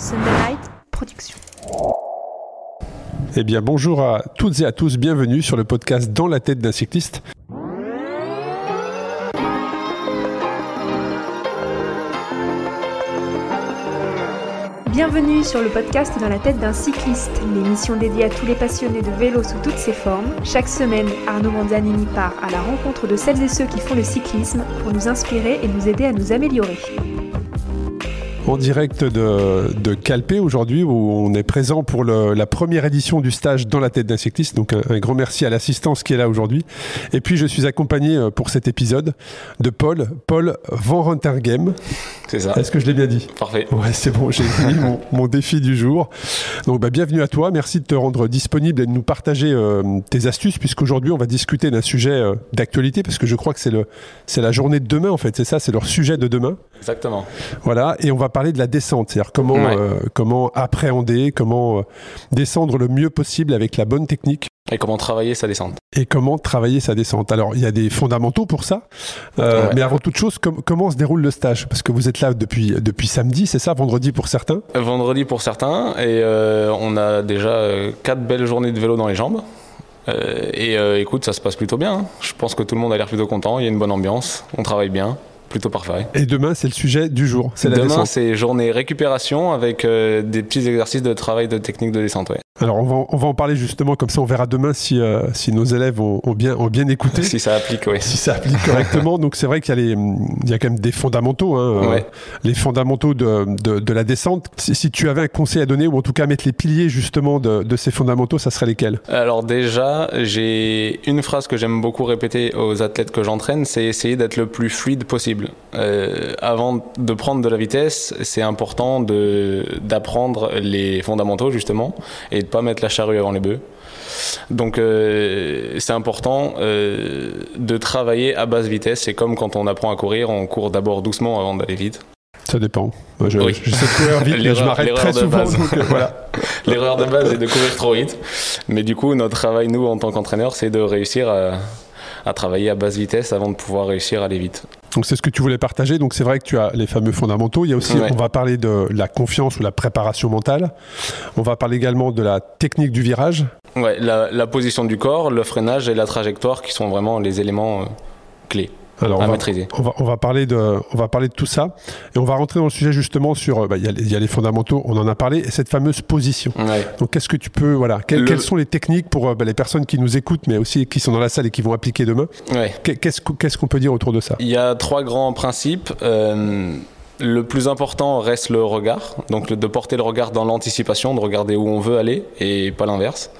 Sunday Production. Eh bien, bonjour à toutes et à tous, bienvenue sur le podcast Dans la tête d'un cycliste. Bienvenue sur le podcast Dans la tête d'un cycliste, l'émission dédiée à tous les passionnés de vélo sous toutes ses formes. Chaque semaine, Arnaud Manzanini part à la rencontre de celles et ceux qui font le cyclisme pour nous inspirer et nous aider à nous améliorer en direct de, de Calpé aujourd'hui où on est présent pour la première édition du stage dans la tête d'un cycliste. Donc un, grand merci à l'assistance qui est là aujourd'hui. Et puis je suis accompagné euh, pour cet épisode de Paul, Paul Van Rentergem. C'est ça. Est-ce que je l'ai bien dit? Parfait. Ouais, c'est bon, j'ai fini mon, défi du jour. Donc bah, bienvenue à toi, merci de te rendre disponible et de nous partager euh, tes astuces puisqu'aujourd'hui on va discuter d'un sujet euh, d'actualité parce que je crois que c'est la journée de demain en fait, c'est ça, c'est leur sujet de demain. Exactement. Voilà, et on va parler de la descente, c'est-à-dire comment, euh, comment appréhender, comment euh, descendre le mieux possible avec la bonne technique. Et comment travailler sa descente. Et comment travailler sa descente. Alors, il y a des fondamentaux pour ça. Euh, mais avant toute chose, comment se déroule le stage? Parce que vous êtes là depuis, depuis samedi, c'est ça Vendredi pour certains? Vendredi pour certains. Et on a déjà quatre belles journées de vélo dans les jambes. et écoute, ça se passe plutôt bien. Hein. Je pense que tout le monde a l'air plutôt content. Il y a une bonne ambiance. On travaille bien plutôt parfait. Et demain, c'est le sujet du jour. C'est demain, c'est journée récupération avec euh, des petits exercices de travail de technique de descente. Ouais. Alors, on va, on va en parler justement, comme ça on verra demain si, euh, si nos élèves ont, bien, ont bien écouté. Si ça applique, oui. Si ça applique correctement. Donc, c'est vrai qu'il y, a il y a quand même des fondamentaux. Hein, euh, les fondamentaux de, de, de la descente. Si, si, tu avais un conseil à donner, ou en tout cas mettre les piliers justement de, de ces fondamentaux, ça serait lesquels? Alors, déjà, j'ai une phrase que j'aime beaucoup répéter aux athlètes que j'entraîne c'est essayer d'être le plus fluide possible. Euh, avant de prendre de la vitesse, c'est important d'apprendre les fondamentaux justement et de pas mettre la charrue avant les bœufs. Donc euh, c'est important euh, de travailler à basse vitesse. C'est comme quand on apprend à courir, on court d'abord doucement avant d'aller vite. Ça dépend. je, sais courir vite, mais je m'arrête très souvent. L'erreur de base est de courir trop vite. Mais du coup, notre travail, nous, en tant qu'entraîneur, c'est de réussir à, à travailler à basse vitesse avant de pouvoir réussir à aller vite. Donc c'est ce que tu voulais partager. Donc c'est vrai que tu as les fameux fondamentaux. Il y a aussi, on va parler de la confiance ou la préparation mentale. On va parler également de la technique du virage. Ouais, la, position du corps, le freinage et la trajectoire qui sont vraiment les éléments euh, clés. Alors, on va, maîtriser. On va, on va, parler de, on va parler de tout ça. Et on va rentrer dans le sujet justement sur, euh, bah, il bah, y, y, a les fondamentaux, on en a parlé, et cette fameuse position. Donc, qu'est-ce que tu peux, voilà, quelles sont les techniques pour euh, bah, les personnes qui nous écoutent, mais aussi qui sont dans la salle et qui vont appliquer demain? Qu'est-ce qu'on peut dire autour de ça? Il y a trois grands principes. Euh, le plus important reste le regard, donc de porter le regard dans l'anticipation, de regarder où on veut aller et pas l'inverse,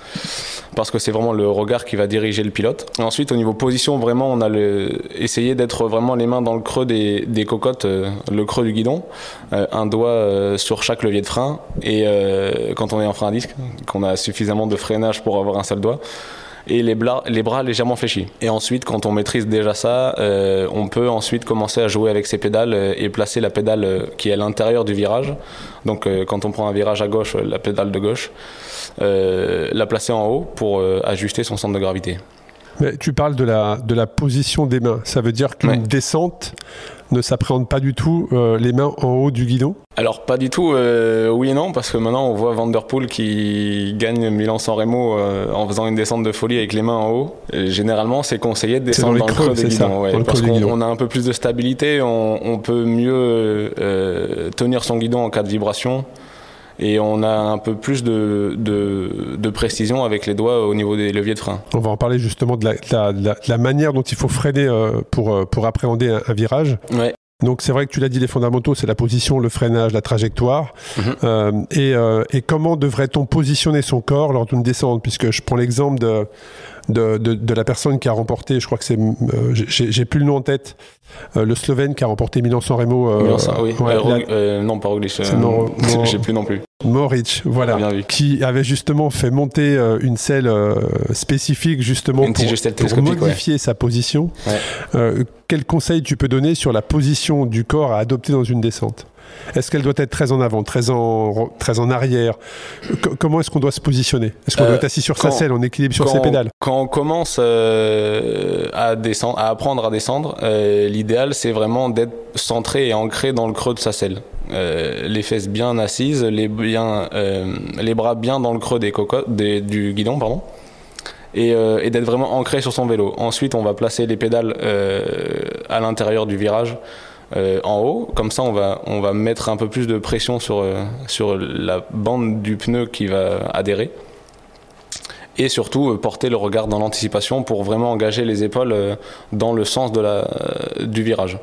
parce que c'est vraiment le regard qui va diriger le pilote. ensuite, au niveau position, vraiment, on a le, essayé d'être vraiment les mains dans le creux des, cocottes, euh, le creux du guidon, euh, un doigt euh, sur chaque levier de frein, et quand on est en frein à disque, qu'on a suffisamment de freinage pour avoir un seul doigt, et les, bras, les bras légèrement fléchis. Et ensuite, quand on maîtrise déjà ça, euh, on peut ensuite commencer à jouer avec ses pédales euh, et placer la pédale euh, qui est à l'intérieur du virage. Donc quand on prend un virage à gauche, la pédale de gauche, la placer en haut pour ajuster son centre de gravité. Mais tu parles de la, de la position des mains. Ça veut dire qu'une descente ne s'appréhende pas du tout euh, les mains en haut du guidon Alors pas du tout, euh, oui et non, parce que maintenant on voit Vanderpool qui gagne Milan-San Remo euh, en faisant une descente de folie avec les mains en haut. généralement c'est conseillé de descendre dans, le creux, des guidons, parce qu'on a un peu plus de stabilité, on, on peut mieux tenir son guidon en cas de vibration et on a un peu plus de, de, précision avec les doigts au niveau des leviers de frein. On va en parler justement de la, la, manière dont il faut freiner euh, pour, euh, pour appréhender un, virage. Ouais. Donc c'est vrai que tu l'as dit, les fondamentaux, c'est la position, le freinage, la trajectoire. Mhm. Euh, et, et, comment devrait-on positionner son corps lors d'une descente? Puisque je prends l'exemple de, de, de, la personne qui a remporté, je crois que c'est, euh, j'ai plus le nom en tête, le Slovène qui a remporté Milan-San Remo. Euh, oui. non, pas Roglic. j'ai plus non plus. Moric, voilà, qui avait justement fait monter une selle spécifique justement pour, modifier sa position. quel conseil tu peux donner sur la position du corps à adopter dans une descente? Est-ce qu'elle doit être très en avant, très en, très en arrière? Comment est-ce qu'on doit se positionner? Est-ce qu'on doit être assis sur sa selle, en équilibre sur ses pédales? Quand on commence euh, à, descendre, à apprendre à descendre, euh, l'idéal c'est vraiment d'être centré et ancré dans le creux de sa selle. Les fesses bien assises, les, bien, les bras bien dans le creux des cocottes, du guidon, pardon. Et, et d'être vraiment ancré sur son vélo. Ensuite, on va placer les pédales à l'intérieur du virage euh, en haut. Comme ça, on va, on va mettre un peu plus de pression sur, euh, sur la bande du pneu qui va adhérer. Et surtout, euh, porter le regard dans l'anticipation pour vraiment engager les épaules dans le sens de la, du virage.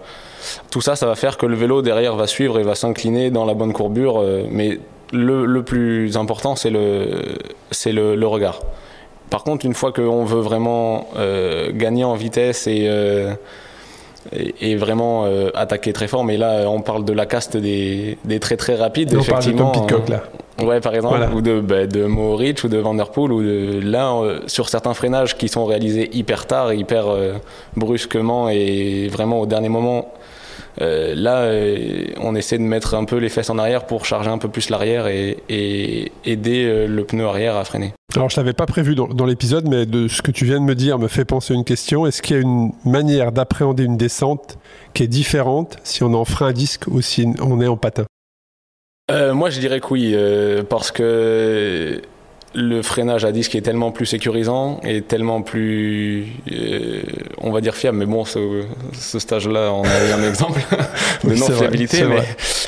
Tout ça, ça va faire que le vélo derrière va suivre et va s'incliner dans la bonne courbure. mais le, le plus important, c'est le, le, le, regard. Par contre, une fois qu'on veut vraiment gagner en vitesse et et, vraiment euh, attaquer très fort. Mais là, on parle de la caste des, des très très rapides. on effectivement, parle de Tom là. Ouais, par exemple, ou de, bah, de Mohoric ou de Vanderpool, ou de, là, euh, sur certains freinages qui sont réalisés hyper tard, hyper euh, brusquement et vraiment au dernier moment, euh, là, on essaie de mettre un peu les fesses en arrière pour charger un peu plus l'arrière et, aider le pneu arrière à freiner. Alors, je ne l'avais pas prévu dans, l'épisode, mais de ce que tu viens de me dire me fait penser à une question. Est-ce qu'il y a une manière d'appréhender une descente qui est différente si on est en frein à disque ou si on est en patin? Moi, je dirais que oui, parce que le freinage à disque est tellement plus sécurisant et tellement plus, euh, on va dire fiable. Mais bon, ce, stage-là, on a eu un exemple de non-fiabilité. Mais,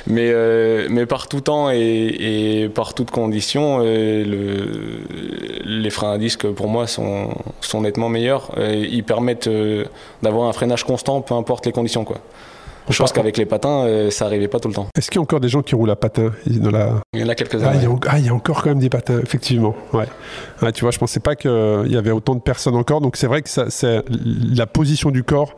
mais, euh, mais, par tout temps et, par toutes conditions, euh, le, les freins à disque, pour moi, sont, sont nettement meilleurs. ils permettent d'avoir un freinage constant, peu importe les conditions. Quoi. Je pense qu'avec les patins, euh, ça n'arrivait pas tout le temps. Est-ce qu'il y a encore des gens qui roulent à patins la... Il y en a quelques-uns. Ah, ah, il y a encore quand même des patins, effectivement. Ouais. tu vois, je pensais pas qu'il y avait autant de personnes encore. Donc c'est vrai que ça, la position du corps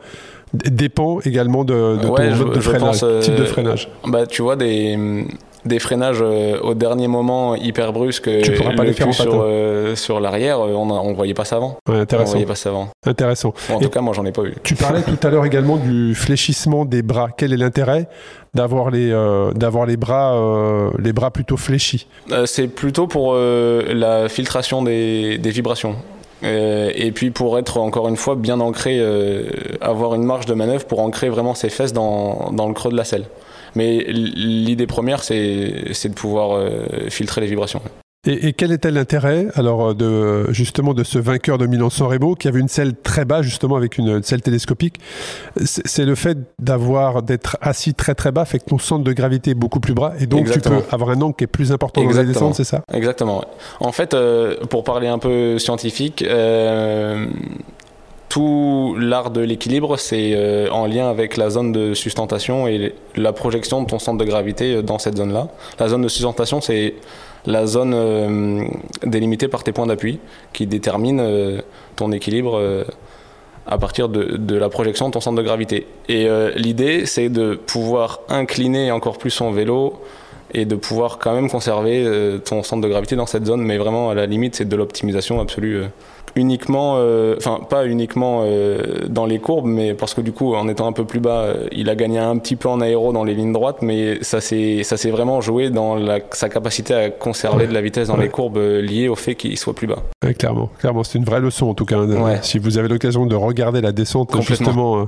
dépend également de, de, ton, freinage, type de euh, freinage. Bah, tu vois, des, des freinages euh, au dernier moment hyper brusques. Tu pourras pas les faire sur, euh, sur l'arrière, euh, on ne voyait pas ça avant. intéressant. On voyait pas ça avant. Intéressant. en tout cas, moi, j'en ai pas eu. Tu parlais tout à l'heure également du fléchissement des bras. Quel est l'intérêt d'avoir les, d'avoir les, bras, les bras plutôt fléchis? C'est plutôt pour la filtration des, des vibrations. Et puis pour être encore une fois bien ancré, avoir une marge de manœuvre pour ancrer vraiment ses fesses dans, dans le creux de la selle. Mais l'idée première, c'est de pouvoir euh, filtrer les vibrations. Et, quel était l'intérêt alors euh, de justement de ce vainqueur de Milan-San Remo qui avait une selle très bas justement avec une selle télescopique? C'est le fait d'avoir d'être assis très très bas fait que ton centre de gravité est beaucoup plus bas et donc tu peux avoir un angle qui est plus important dans la descente, c'est ça? Exactement. En fait, euh, pour parler un peu scientifique, tout l'art de l'équilibre, c'est euh, en lien avec la zone de sustentation et la projection de ton centre de gravité euh, dans cette zone-là. La zone de sustentation, c'est la zone euh, délimitée par tes points d'appui qui détermine ton équilibre à partir de, de, la projection de ton centre de gravité. Et l'idée, c'est de pouvoir incliner encore plus son vélo et de pouvoir quand même conserver ton centre de gravité dans cette zone, mais vraiment à la limite, c'est de l'optimisation absolue uniquement, euh, enfin pas uniquement euh, dans les courbes, mais parce que du coup, en étant un peu plus bas, euh, il a gagné un petit peu en aéro dans les lignes droites, mais ça s'est ça s'est vraiment joué dans la, sa capacité à conserver de la vitesse dans les courbes liées au fait qu'il soit plus bas. clairement, clairement, c'est une vraie leçon en tout cas. Hein, si vous avez l'occasion de regarder la descente justement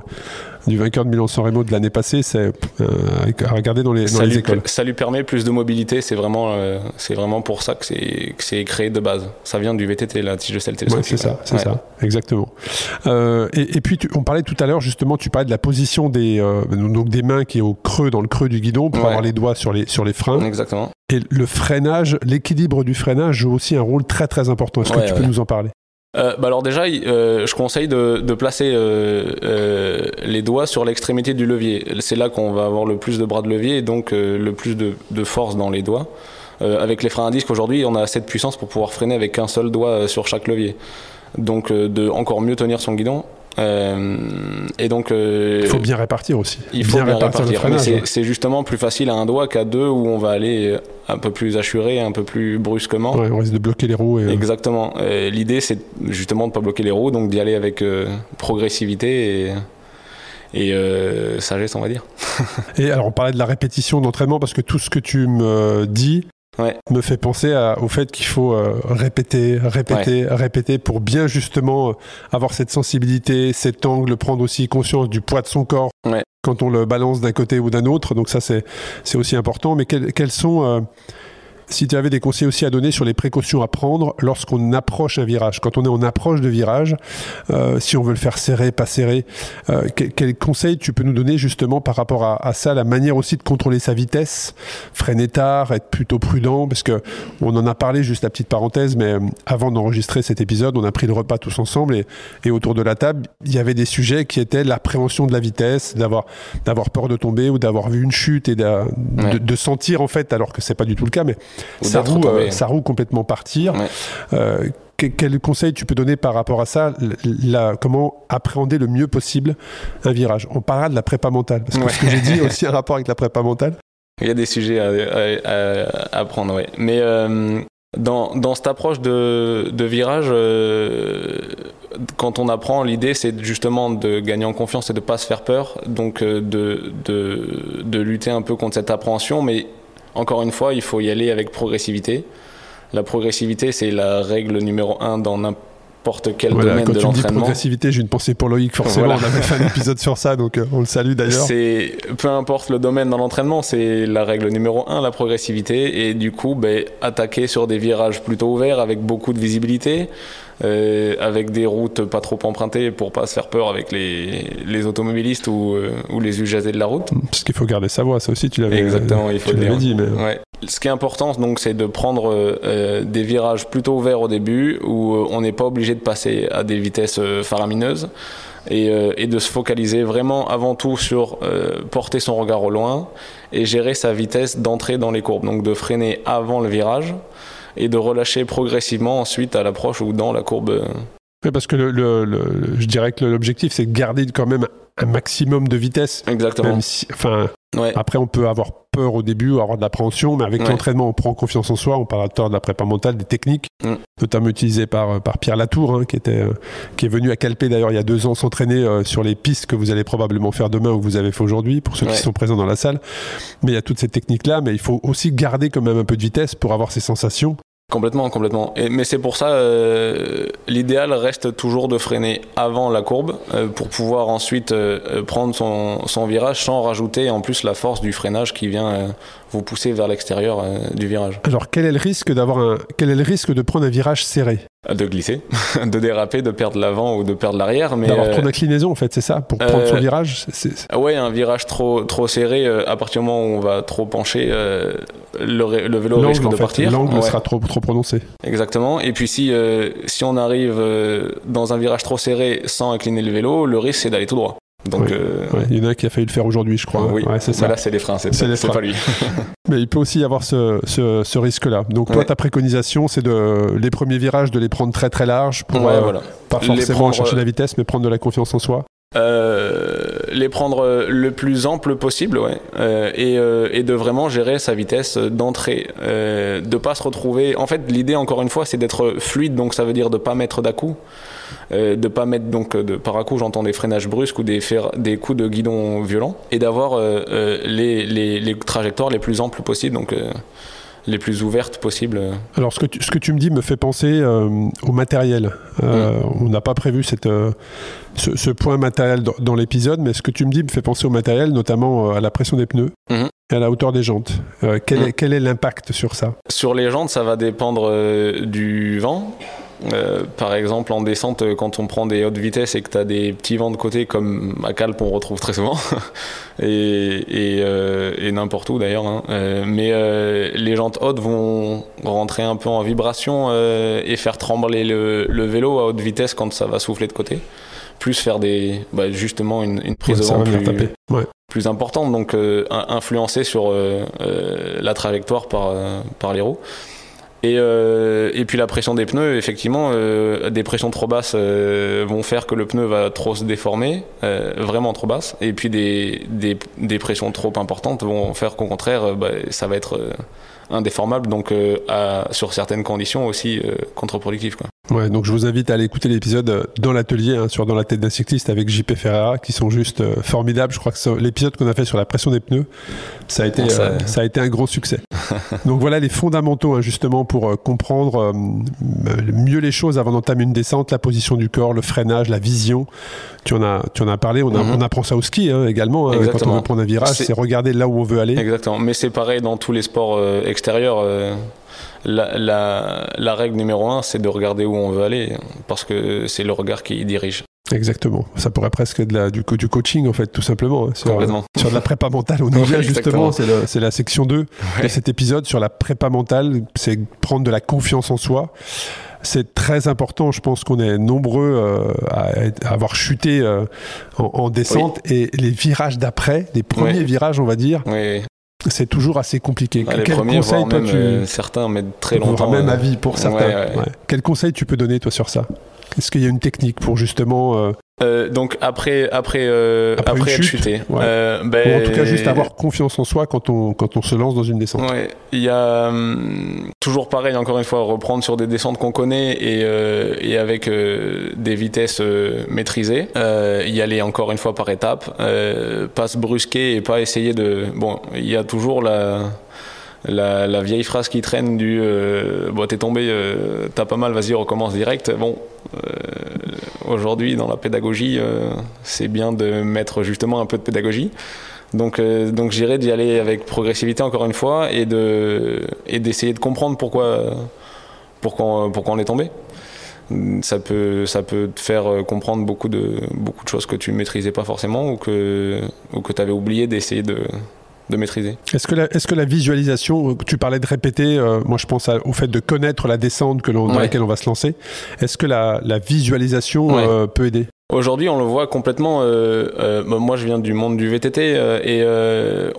du vainqueur de Milan-San Remo de l'année passée, c'est à regarder dans les, dans les écoles. Ça lui permet plus de mobilité, c'est vraiment c'est vraiment pour ça que c'est créé de base. Ça vient du VTT, la tige de sel c'est ça, c'est ça, exactement. Euh, et, puis, on parlait tout à l'heure, justement, tu parlais de la position des, euh, donc des mains qui est au creux, dans le creux du guidon, pour avoir les doigts sur les, sur les freins. Exactement. Et le freinage, l'équilibre du freinage joue aussi un rôle très très important. Est-ce que tu peux nous en parler? Euh, bah alors déjà, je conseille de, placer les doigts sur l'extrémité du levier. C'est là qu'on va avoir le plus de bras de levier et donc le plus de, de, force dans les doigts. Euh, avec les freins à disque aujourd'hui, on a assez de puissance pour pouvoir freiner avec un seul doigt euh, sur chaque levier. Donc euh, de encore mieux tenir son guidon. et donc, il faut bien répartir aussi. Il faut bien, répartir. C'est justement plus facile à un doigt qu'à deux où on va aller un peu plus assuré, un peu plus brusquement. on risque de bloquer les roues. Exactement. L'idée, c'est justement de ne pas bloquer les roues, donc d'y aller avec progressivité et, et sagesse, on va dire. et alors, on parlait de la répétition d'entraînement parce que tout ce que tu me dis, me fait penser au fait qu'il faut euh, répéter, répéter, répéter pour bien justement euh, avoir cette sensibilité, cet angle, prendre aussi conscience du poids de son corps. quand on le balance d'un côté ou d'un autre. Donc ça, c'est aussi important. Mais quels, sont si tu avais des conseils aussi à donner sur les précautions à prendre lorsqu'on approche un virage, quand on est en approche de virage, euh, si on veut le faire serrer, pas serrer, euh, quels conseils tu peux nous donner justement par rapport à, ça, la manière aussi de contrôler sa vitesse, freiner tard, être plutôt prudent, parce que on en a parlé juste la petite parenthèse, mais euh, avant d'enregistrer cet épisode, on a pris le repas tous ensemble et, et autour de la table, il y avait des sujets qui étaient l'appréhension de la vitesse, d'avoir d'avoir peur de tomber ou d'avoir vu une chute et de, de, sentir en fait, alors que c'est pas du tout le cas, mais ça roule, euh, ça roule complètement partir. Euh, quel conseil tu peux donner par rapport à ça la, Comment appréhender le mieux possible un virage? On parlera de la prépa mentale, parce que ce que j'ai dit aussi un rapport avec la prépa mentale. Il y a des sujets à, à, prendre, oui. Mais euh, dans, dans, cette approche de, de virage, quand on apprend, l'idée c'est justement de gagner en confiance et de ne pas se faire peur, donc de, de, de lutter un peu contre cette appréhension, mais encore une fois, il faut y aller avec progressivité. La progressivité, c'est la règle numéro un dans n'importe quel domaine de l'entraînement. progressivité, j'ai une pensée pour Loïc, forcément. On avait fait un épisode sur ça, donc euh, on le salue d'ailleurs. C'est peu importe le domaine dans l'entraînement, c'est la règle numéro un, la progressivité, et du coup, ben, attaquer sur des virages plutôt ouverts avec beaucoup de visibilité. Euh, avec des routes pas trop empruntées pour pas se faire peur avec les, les automobilistes ou, euh, ou, les usagers de la route. Parce qu'il faut garder sa voix, ça aussi tu l'avais Exactement, il faut dit. Mais... Ouais. Ce qui est important, donc, c'est de prendre euh, des virages plutôt ouverts au début où on n'est pas obligé de passer à des vitesses faramineuses. Et, et, de se focaliser vraiment avant tout sur porter son regard au loin et gérer sa vitesse d'entrée dans les courbes. Donc de freiner avant le virage et de relâcher progressivement ensuite à l'approche ou dans la courbe. Oui, parce que le, je dirais que l'objectif, c'est de garder quand même un maximum de vitesse. Exactement. enfin, Après, on peut avoir peur au début, avoir de l'appréhension, mais avec l'entraînement, on prend confiance en soi. On parle de la prépa mentale, des techniques, mm. notamment utilisées par, par Pierre Latour, hein, qui, était, euh, qui est venu à Calpé d'ailleurs il y a deux ans s'entraîner euh, sur les pistes que vous allez probablement faire demain ou que vous avez fait aujourd'hui, pour ceux qui sont présents dans la salle. Mais il y a toutes ces techniques-là, mais il faut aussi garder quand même un peu de vitesse pour avoir ces sensations Complètement, complètement. Mais c'est pour ça, euh, l'idéal reste toujours de freiner avant la courbe euh, pour pouvoir ensuite euh, prendre son, virage sans rajouter en plus la force du freinage qui vient vous pousser vers l'extérieur du virage. Alors quel est le risque d'avoir un, quel est le risque de prendre un virage serré? De glisser, de déraper, de perdre l'avant ou de perdre l'arrière. Mais D'avoir trop d'inclinaison en fait, c'est ça, pour prendre son virage Ouais, un virage trop, trop serré, à partir du moment où on va trop pencher, le, le, vélo risque de partir. L'angle sera trop, trop prononcé. Exactement. Et puis si, euh, si on arrive euh, dans un virage trop serré sans incliner le vélo, le risque c'est d'aller tout droit. Donc, euh, il y en a qui a failli le faire aujourd'hui, je crois. Oui, c'est ça. là, c'est les freins, c'est pas lui. Mais il peut aussi y avoir ce, ce, risque-là. Donc, toi, ta préconisation, c'est de les premiers virages, de les prendre très très larges pour voilà. pas forcément chercher la vitesse, mais prendre de la confiance en soi. Euh, les prendre le plus ample possible, ouais, euh, et, euh, et, de vraiment gérer sa vitesse d'entrée, de pas se retrouver. En fait, l'idée encore une fois, c'est d'être fluide, donc ça veut dire de pas mettre d'à-coup, euh, de pas mettre donc de par à-coup, j'entends des freinages brusques ou des, coups de guidon violents, et d'avoir les, les, les, trajectoires les plus amples possibles, donc les plus ouvertes possibles. Alors, ce que tu, ce que tu me dis me fait penser euh, au matériel. Euh, mm. On n'a pas prévu cette, euh, ce, point matériel dans, l'épisode, mais ce que tu me dis me fait penser au matériel, notamment à la pression des pneus. Et à la hauteur des jantes. quel, mm. est, quel est l'impact sur ça? Sur les jantes, ça va dépendre du vent, euh, par exemple, en descente, quand on prend des hautes vitesses et que tu as des petits vents de côté, comme à Calpe, on retrouve très souvent, et, euh, et, n'importe où d'ailleurs. Hein. Euh, mais les jantes hautes vont rentrer un peu en vibration et faire trembler le, le, vélo à haute vitesse quand ça va souffler de côté. Plus faire des, bah, justement une, une prise de vent plus, plus, importante, donc influencer sur la trajectoire par, par les roues. Et, euh, et, puis la pression des pneus, effectivement, euh, des pressions trop basses euh, vont faire que le pneu va trop se déformer, vraiment trop basse. Et puis des, des, des, pressions trop importantes vont faire qu'au contraire, bah, ça va être indéformable, donc à, sur certaines conditions aussi contre-productif. Ouais, donc je vous invite à aller écouter l'épisode dans l'atelier hein, sur Dans la tête d'un cycliste avec JP Ferreira qui sont juste formidables. Je crois que l'épisode qu'on a fait sur la pression des pneus, ça a été, euh, ça... a été un gros succès. donc voilà les fondamentaux hein, justement pour comprendre mieux les choses avant d'entamer une descente, la position du corps, le freinage, la vision. Tu en as, tu en as parlé. On, mhm. apprend ça au ski hein, également. quand on veut prendre un virage, c'est regarder là où on veut aller. Exactement. Mais c'est pareil dans tous les sports extérieurs la, la, règle numéro un, c'est de regarder où on veut aller, parce que c'est le regard qui dirige. Exactement. Ça pourrait presque être de la, du, du, coaching, en fait, tout simplement. Hein, sur, sur de la prépa mentale. On y vient justement, c'est la section 2 de cet épisode sur la prépa mentale. C'est prendre de la confiance en soi. C'est très important. Je pense qu'on est nombreux euh, à, avoir chuté euh, en, descente et les virages d'après, les premiers virages, on va dire, oui c'est toujours assez compliqué. les Quel premiers, conseil, toi, tu... Euh, certains mettent très longtemps. Même à vie pour certains. Quel conseil tu peux donner toi sur ça? Est-ce qu'il y a une technique pour justement euh, euh, donc après après euh, après, après être chuté. Euh, ben, Ou en tout cas juste avoir confiance en soi quand on quand on se lance dans une descente. Ouais, il y a hum, toujours pareil encore une fois reprendre sur des descentes qu'on connaît et et avec des vitesses maîtrisées, y aller encore une fois par étapes, pas se brusquer et pas essayer de bon il y a toujours la la, vieille phrase qui traîne du euh, bon, t'es tombé, euh, t'as pas mal, vas-y, recommence direct. Bon, euh, aujourd'hui, dans la pédagogie, c'est bien de mettre justement un peu de pédagogie. Donc, donc j'irai d'y aller avec progressivité encore une fois et de et d'essayer de comprendre pourquoi pourquoi pourquoi on est tombé. Ça peut ça peut te faire comprendre beaucoup de beaucoup de choses que tu ne maîtrisais pas forcément ou que ou que tu avais oublié d'essayer de de maîtriser. Est-ce que, la, est-ce que la visualisation, euh, tu parlais de répéter, euh, moi je pense au fait de connaître la descente que l'on, dans laquelle on va se lancer, est-ce que la, la visualisation euh, peut aider? Aujourd'hui, on le voit complètement. moi, je viens du monde du VTT et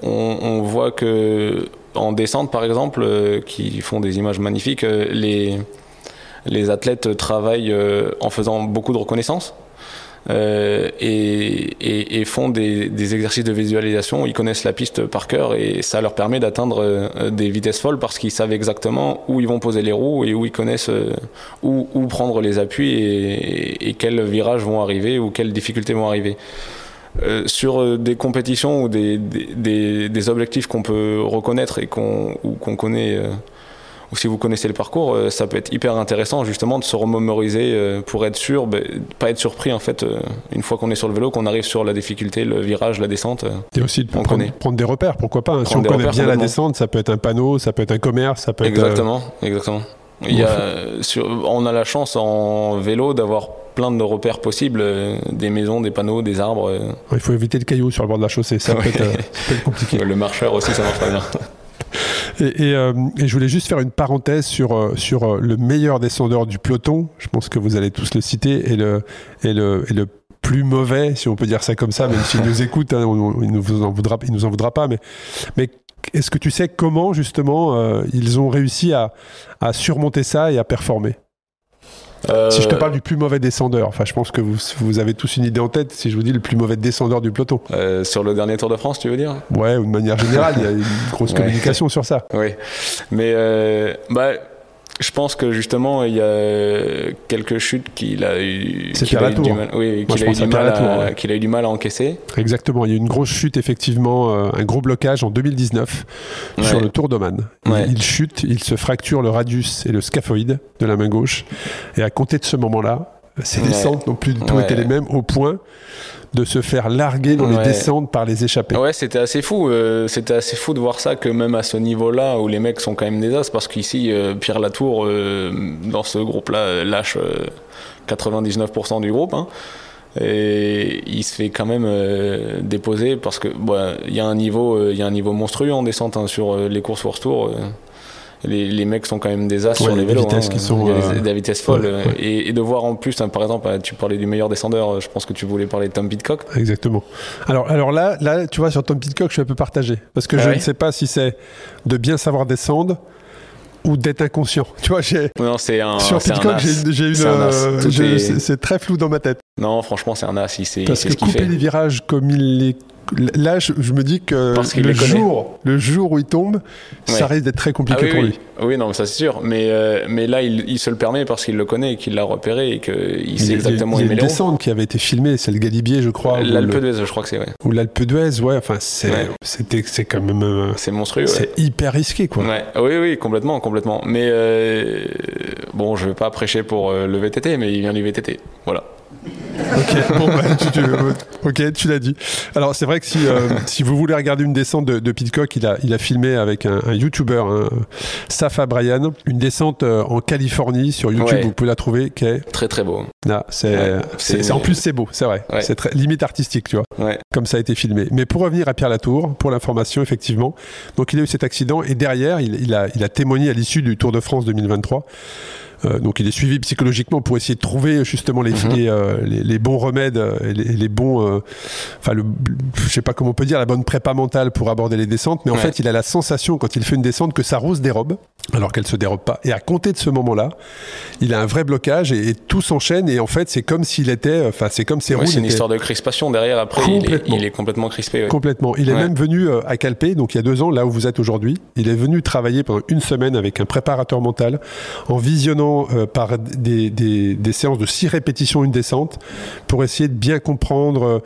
on, on, voit que en descente, par exemple, qui font des images magnifiques, les les athlètes travaillent en faisant beaucoup de reconnaissance. Euh, et, font des, exercices de visualisation ils connaissent la piste par cœur et ça leur permet d'atteindre euh, des vitesses folles parce qu'ils savent exactement où ils vont poser les roues et où ils connaissent euh, où, prendre les appuis et, quels virages vont arriver ou quelles difficultés vont arriver. Sur des compétitions ou des, objectifs qu'on peut reconnaître et qu'on connaît ou si vous connaissez le parcours, euh, ça peut être hyper intéressant justement de se remémoriser euh, pour être sûr, ben, pas être surpris en fait euh, une fois qu'on est sur le vélo, qu'on arrive sur la difficulté, le virage, la descente. Et aussi de prendre, prendre, des repères, pourquoi pas. Hein. Si on connaît bien la descente, ça peut être un panneau, ça peut être un commerce, ça peut exactement, être. Exactement, Il y a, sur, on a la chance en vélo d'avoir plein de repères possibles, des maisons, des panneaux, des arbres. Il faut éviter le caillou sur le bord de la chaussée, ça, peut, être, ça peut être compliqué. le marcheur aussi, ça marche pas bien. Euh, et, je voulais juste faire une parenthèse sur, euh, sur euh, le meilleur descendeur du peloton. Je pense que vous allez tous le citer. Et le, et le, et le plus mauvais, si on peut dire ça comme ça, même s'il nous écoute, hein, il ne nous en voudra, il nous en voudra pas. Mais, mais est-ce que tu sais comment justement ils ont réussi à, à surmonter ça et à performer? Euh, si je te parle du plus mauvais descendeur, enfin, je pense que vous, vous, avez tous une idée en tête si je vous dis le plus mauvais descendeur du peloton. Euh, sur le dernier Tour de France, tu veux dire? Ouais, ou de manière générale, il y a une grosse communication sur ça. Oui, mais euh, bah, je pense que justement, il y a quelques chutes qu'il a eu, qu'il a, eu du mal, oui, qu'il a, eu du mal à, qu'il a eu du mal à encaisser. Exactement, il y a eu une grosse chute, effectivement, euh, un gros blocage en 2019 sur le Tour d'Oman. Il chute, il se fracture le radius et le scaphoïde de la main gauche. Et à compter de ce moment-là, ses descentes n'ont plus du tout été les mêmes au point de se faire larguer dans les descentes par les échappés. Ouais, c'était assez fou. Euh, c'était assez fou de voir ça que même à ce niveau-là où les mecs sont quand même des as, parce qu'ici euh, Pierre Latour euh, dans ce groupe-là lâche 99% du groupe. Hein. et il se fait quand même déposer parce que il y a un niveau il y a un niveau monstrueux en descente hein, sur les courses force tour les, mecs sont quand même des as sur les vélos. Vitesses hein. qui sont, il des, vitesses folles. et, de voir en plus, hein, par exemple, tu parlais du meilleur descendeur, je pense que tu voulais parler de Tom Pitcock. Exactement. Alors, alors là, là, tu vois, sur Tom Pitcock, je suis un peu partagé. Parce que ah je ne sais pas si c'est de bien savoir descendre ou d'être inconscient. Tu vois, j'ai. Sur Pitcock, j'ai une. Euh, c'est très flou dans ma tête. Non, franchement, c'est un as. Parce que couper les virages comme il les là, je, me dis que le jour, le jour où il tombe, ça risque d'être très compliqué ah pour lui. Oui, non, ça c'est sûr. Mais, euh, mais là, il, se le permet parce qu'il le connaît qu'il l'a repéré et qu'il sait exactement où il y a une descente qui avait été filmée, c'est le Galibier, je crois. L'Alpe d'Huez, je crois que c'est, ouais. Ou l'Alpe d'Huez, ouais. Enfin, c'est, quand même. Euh, c'est monstrueux. C'est hyper risqué, quoi. Oui, oui, complètement, complètement. Mais euh, bon, je vais pas prêcher pour le VTT, mais il vient du VTT. Voilà. Ok, bon, bah, tu, ok, tu l'as dit. Alors c'est vrai que si, euh, si vous voulez regarder une descente de, de Pitcock, il a, il a filmé avec un, un YouTuber, hein, Safa Brian, une descente euh, en Californie sur YouTube. Vous pouvez la trouver, qui est très très beau. c'est, c'est, en plus c'est beau, c'est vrai. C'est très, limite artistique, tu vois. Comme ça a été filmé. Mais pour revenir à Pierre Latour, pour l'information, effectivement, donc il a eu cet accident et derrière, il, il a, il a témoigné à l'issue du Tour de France 2023. Euh, donc il est suivi psychologiquement pour essayer de trouver justement les, mhm. euh, les, bons remèdes euh, et les, bons, enfin le, je sais pas comment on peut dire, la bonne prépa mentale pour aborder les descentes. Mais en fait, il a la sensation quand il fait une descente que sa rose dérobe alors qu'elle se dérobe pas. Et à compter de ce moment-là, il a un vrai blocage et, tout s'enchaîne. Et en fait, c'est comme s'il était, enfin, c'est comme ses roues. C'est une histoire de crispation derrière. Après, il est, complètement crispé. Complètement. Il est même venu à Calpé, donc il y a deux ans, là où vous êtes aujourd'hui. Il est venu travailler pendant une semaine avec un préparateur mental en visionnant euh, par des, des, séances de six répétitions une descente pour essayer de bien comprendre euh,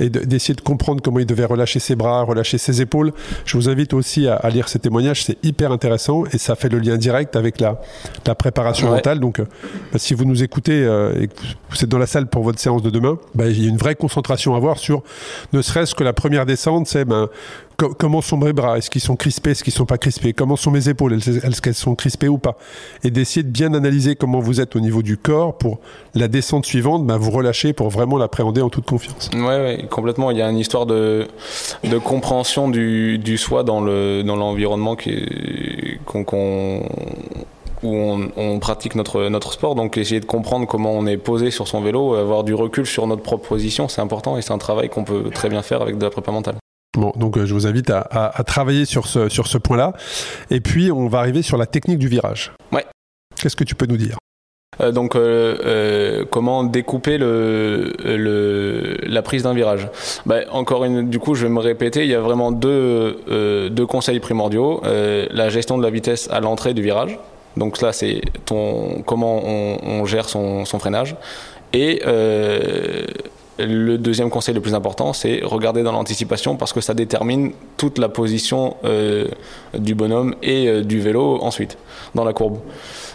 et d'essayer de, comprendre comment il devait relâcher ses bras, relâcher ses épaules. Je vous invite aussi à, lire ces témoignages, c'est hyper intéressant et ça fait le lien direct avec la, la préparation mentale. Donc, euh, bah, si vous nous écoutez et que vous êtes dans la salle pour votre séance de demain, bah, il y a une vraie concentration à avoir sur ne serait-ce que la première descente, c'est ben, comment sont mes bras? Est-ce qu'ils sont crispés? Est-ce qu'ils sont pas crispés? Comment sont mes épaules? Est-ce qu'elles sont crispées ou pas? Et d'essayer de bien analyser comment vous êtes au niveau du corps pour la descente suivante, bah, vous relâcher pour vraiment l'appréhender en toute confiance. Oui, ouais, complètement. Il y a une histoire de, de compréhension du, du soi dans l'environnement dans qu'on où on, on, pratique notre, notre sport. Donc essayer de comprendre comment on est posé sur son vélo, avoir du recul sur notre propre position, c'est important et c'est un travail qu'on peut très bien faire avec de la prépa mentale. Bon, donc euh, je vous invite à, travailler sur ce, sur ce point-là. Et puis, on va arriver sur la technique du virage. Ouais. Qu'est-ce que tu peux nous dire? Euh, donc, euh, comment découper le, la prise d'un virage? Bah, Encore une, du coup, je vais me répéter. Il y a vraiment deux, deux conseils primordiaux la gestion de la vitesse à l'entrée du virage. Donc là, c'est ton comment on, on gère son, son, freinage et le deuxième conseil le plus important, c'est regarder dans l'anticipation parce que ça détermine toute la position euh, du bonhomme et euh, du vélo ensuite dans la courbe.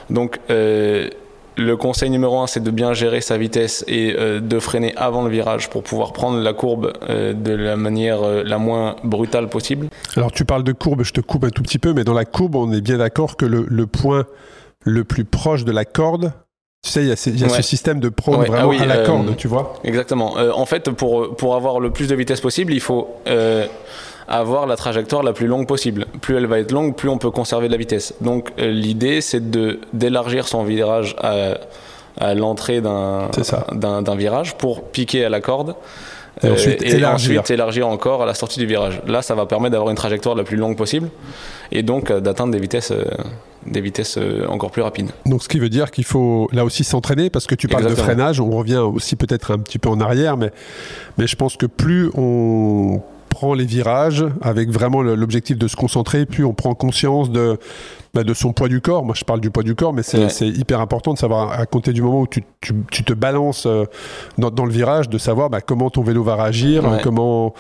Donc euh, le conseil numéro un, c'est de bien gérer sa vitesse et de freiner avant le virage pour pouvoir prendre la courbe de la manière la moins brutale possible. Alors tu parles de courbe, je te coupe un tout petit peu, mais dans la courbe, on est bien d'accord que le point le plus proche de la corde, tu sais, il y a, ce système de prendre vraiment ah à la euh, corde, tu vois. Exactement. Euh, en fait, pour, pour avoir le plus de vitesse possible, il faut euh, avoir la trajectoire la plus longue possible. Plus elle va être longue, plus on peut conserver de la vitesse. Donc l'idée, c'est d'élargir son virage à, à l'entrée d'un virage pour piquer à la corde. Et, ensuite, élargir. ensuite élargir encore à la sortie du virage. Là, ça va permettre d'avoir une trajectoire la plus longue possible et donc d'atteindre des vitesses des vitesses euh, encore plus rapides. Donc ce qui veut dire qu'il faut là aussi s'entraîner parce que tu parles de freinage, on revient aussi peut-être un petit peu en arrière, mais, mais je pense que plus on prend les virages avec vraiment l'objectif de se concentrer, plus on prend conscience de, bah, de son poids du corps. Moi, je parle du poids du corps, mais c'est hyper important de savoir à compter du moment où tu, tu, tu te balances euh, dans, dans, le virage, de savoir bah, comment ton vélo va réagir, comment,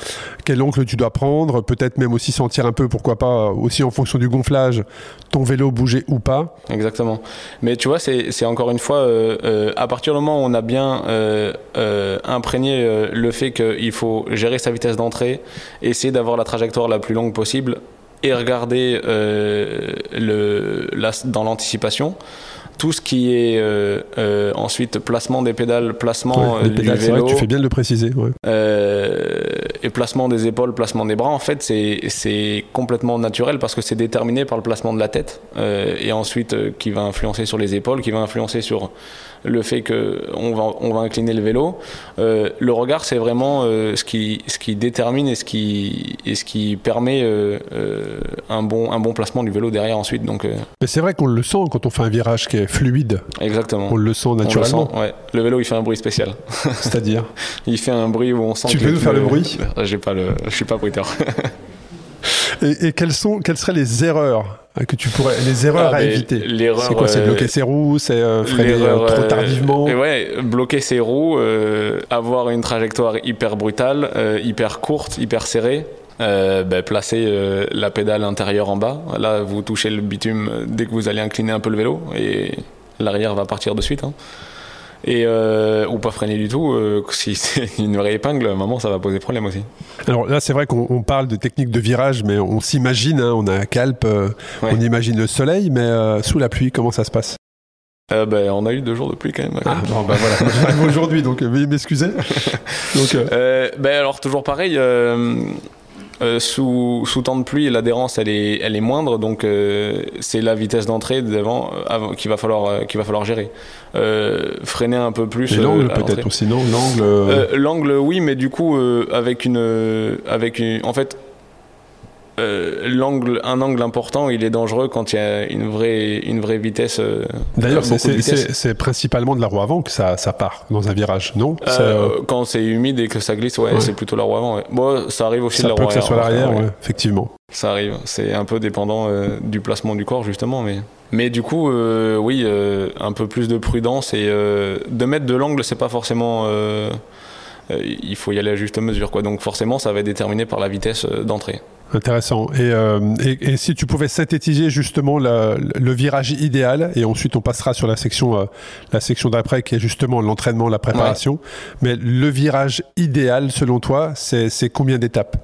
quel oncle tu dois prendre, peut-être même aussi sentir un peu, pourquoi pas, aussi en fonction du gonflage, ton vélo bouger ou pas. Exactement. Mais tu vois, c'est encore une fois, euh, euh, à partir du moment où on a bien imprégné le fait qu'il faut gérer sa vitesse d'entrée, essayer d'avoir la trajectoire la plus longue possible, et regarder euh, le, dans l'anticipation tout ce qui est euh, euh, ensuite placement des pédales, placement des du vélo. tu fais bien de le préciser. et placement des épaules, placement des bras, en fait, c'est complètement naturel parce que c'est déterminé par le placement de la tête et ensuite qui va influencer sur les épaules, qui va influencer sur le fait qu'on va, on va incliner le vélo. Euh, le regard, c'est vraiment euh, ce, qui, ce qui détermine et ce qui, et ce qui permet euh, un, bon, un bon placement du vélo derrière ensuite. Donc, Mais c'est vrai qu'on le sent quand on fait un virage qui est fluide. Exactement. On le sent naturellement. Le, ouais. le vélo, il fait un bruit spécial. C'est-à-dire Il fait un bruit où on sent. Tu peux nous faire le bruit le, je suis pas bruiteur. et, quelles sont, quelles seraient les erreurs que tu pourrais, les erreurs ah, à éviter C'est quoi C'est bloquer ses roues, c'est euh, freiner euh, trop tardivement. ouais, bloquer ses roues, avoir une trajectoire hyper brutale, hyper courte, hyper serrée. Euh, ben, placer euh, la pédale intérieure en bas. Là, vous touchez le bitume dès que vous allez incliner un peu le vélo et l'arrière va partir de suite. Hein. Et, euh, ou pas freiner du tout. si c'est une vraie épingle, maman, ça va poser problème aussi. Alors là, c'est vrai qu'on parle de technique de virage, mais on s'imagine, hein, on a un calpe, on imagine le soleil, mais sous la pluie, comment ça se passe? Ben, on a eu deux jours de pluie quand même. Ah, bon, ben voilà, aujourd'hui, donc veuillez m'excuser. ben, alors, toujours pareil, euh, sous, sous, temps de pluie, l'adhérence elle est, elle est moindre, donc euh, c'est la vitesse d'entrée devant euh, qu'il va falloir qu'il va falloir gérer. freiner un peu plus. l'angle peut-être aussi non? L'angle. l'angle oui, mais du coup avec une avec une, en fait euh, l'angle, un angle important, il est dangereux quand il y a une vraie, une vraie vitesse. Euh, D'ailleurs, c'est principalement de la roue avant que ça, ça part dans un virage, non? Euh, Quand c'est humide et que ça glisse, ouais, c'est plutôt la roue avant. Bon, ça arrive aussi de la roue arrière. Ça peut que ça soit l'arrière, effectivement. Ça arrive. C'est un peu dépendant du placement du corps, justement, mais. Mais du coup, oui, un peu plus de prudence et de mettre de l'angle, c'est pas forcément. il faut y aller à juste mesure, quoi. Donc forcément, ça va être déterminé par la vitesse d'entrée. Intéressant. Euh, et, et, si tu pouvais synthétiser justement le virage idéal, et ensuite on passera sur la section, euh, la section d'après qui est justement l'entraînement, la préparation. Mais le virage idéal, selon toi, c'est combien d'étapes?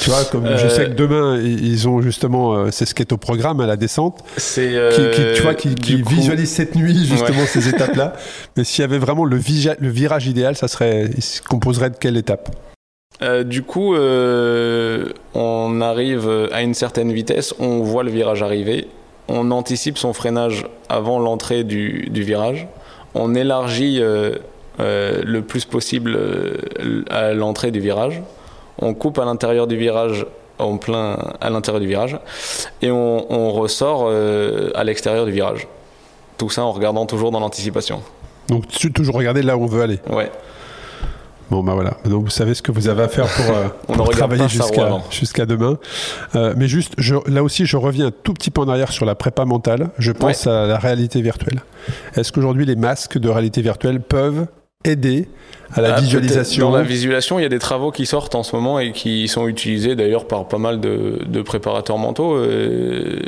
Tu vois, comme je sais que euh, demain ils ont justement, c'est ce qui est au programme à la descente, c'est qui, tu vois, qui, qui visualise cette nuit justement ces étapes-là. Mais s'il y avait vraiment le, le virage idéal, ça serait, il se composerait de quelle étape? Euh, du coup, euh, on arrive à une certaine vitesse, on voit le virage arriver, on anticipe son freinage avant l'entrée du, virage, on élargit euh, le plus possible à l'entrée du virage, on coupe à l'intérieur du virage en plein à l'intérieur du virage et on, on ressort à l'extérieur du virage. Tout ça en regardant toujours dans l'anticipation. Donc toujours regarder là où on veut aller. Ouais. Bon, bah voilà. Donc, vous savez ce que vous avez à faire pour, euh, travailler jusqu'à demain. Euh, mais juste, là aussi, je reviens un tout petit peu en arrière sur la prépa mentale. Je pense à la réalité virtuelle. Est-ce qu'aujourd'hui, les masques de réalité virtuelle peuvent aider à la ah, visualisation. Dans la visualisation, il y a des travaux qui sortent en ce moment et qui sont utilisés d'ailleurs par pas mal de, préparateurs mentaux. Euh,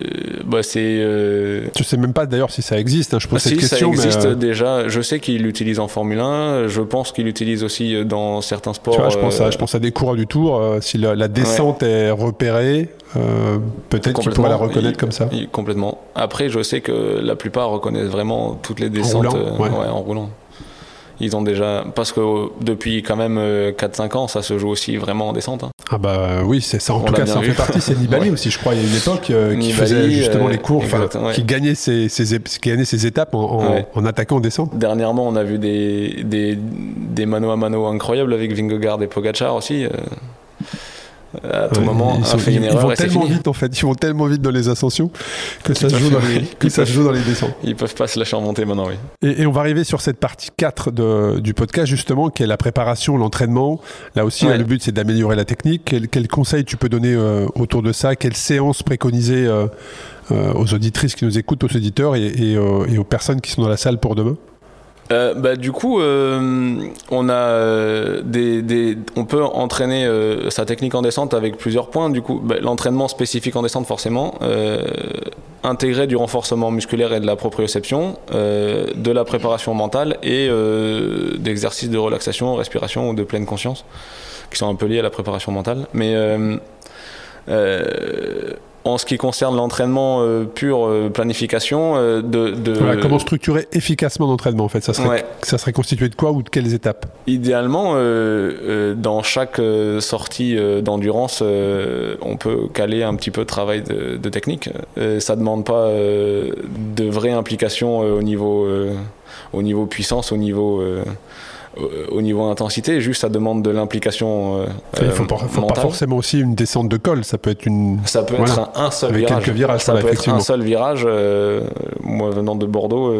bah c'est. Euh... Je sais même pas d'ailleurs si ça existe. Hein, je pose ah, cette question. Ça existe euh, déjà. Je sais qu'ils l'utilisent en Formule 1. Je pense qu'ils l'utilisent aussi dans certains sports. Tu vois, je pense à, je pense à des coureurs du Tour. Euh, si la, descente est repérée, peut-être qu'ils pourraient la reconnaître comme ça. complètement. Après, je sais que la plupart reconnaissent vraiment toutes les descentes en roulant ils ont déjà parce que depuis quand même 4-5 euh, ans ça se joue aussi vraiment en descente hein. ah bah oui c'est ça en tout cas ça en fait partie c'est Nibali aussi je crois il y a une époque euh, qui faisait justement les cours qui gagnait ses, ses, qui gagnait ses étapes en, en, attaquant en descente. Dernièrement on a vu des, des, des mano à mano incroyables avec Vingegaard et Pogacar aussi euh à tout moment, ils, fait une erreur vont tellement vite en fait, ils vont tellement vite dans les ascensions que ça, se joue, dans les, que ça joue dans les descentes. Ils peuvent pas se lâcher en montée maintenant, oui. Et, on va arriver sur cette partie 4 de, du podcast justement, qui est la préparation, l'entraînement. Là aussi, le but c'est d'améliorer la technique. Quels quel conseils tu peux donner euh, autour de ça? Quelles séances préconiser euh, euh, aux auditrices qui nous écoutent, aux auditeurs et, et aux personnes qui sont dans la salle pour demain? Euh, bah, du coup, euh, on a euh, des, on peut entraîner sa technique en descente avec plusieurs points. Du coup, bah, l'entraînement spécifique en descente, forcément, intégrer du renforcement musculaire et de la proprioception, de la préparation mentale et d'exercices de relaxation, respiration ou de pleine conscience, qui sont un peu liés à la préparation mentale. Mais en ce qui concerne l'entraînement euh, pur euh, planification, euh, de, comment structurer efficacement l'entraînement en fait ça serait, ça serait constitué de quoi ou de quelles étapes? Idéalement, dans chaque sortie d'endurance, on peut caler un petit peu de travail de, technique. ça ne demande pas de vraie implication au niveau, au niveau puissance, au niveau au niveau intensité, juste ça demande de l'implication. Euh, il faut, pas, faut pas forcément aussi une descente de col, ça peut être une. Ça peut être un, seul virage. Quelques virages, ça peut être un seul virage. moi venant de Bordeaux,